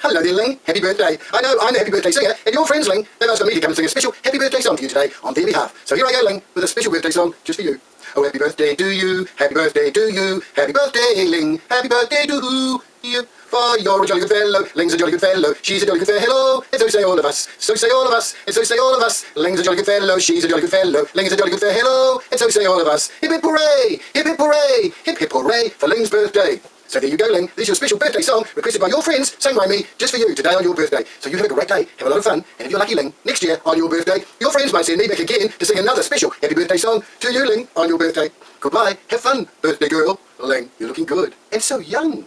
Hello there, Ling. Happy birthday. I know I'm the happy birthday singer, and your friends, Ling, they've asked me to come and sing a special happy birthday song to you today on their behalf. So here I go, Ling, with a special birthday song just for you. Oh, happy birthday to you, happy birthday to you, happy birthday, Ling, happy birthday to you. For you're a jolly good fellow, Ling's a jolly good fellow, she's a jolly good fellow, and so say all of us, so say all of us, and so say all of us. Ling's a jolly good fellow, she's a jolly good fellow, Ling's a jolly good fellow, and so say all of us. Hip hip hooray, hip hip hooray, hip hip hooray for Ling's birthday. So there you go, Ling. This is your special birthday song requested by your friends, sung by me, just for you today on your birthday. So you have a great day, have a lot of fun, and if you're lucky, Ling, next year on your birthday, your friends might send me back again to sing another special happy birthday song to you, Ling, on your birthday. Goodbye, have fun, birthday girl. Ling, you're looking good, and so young.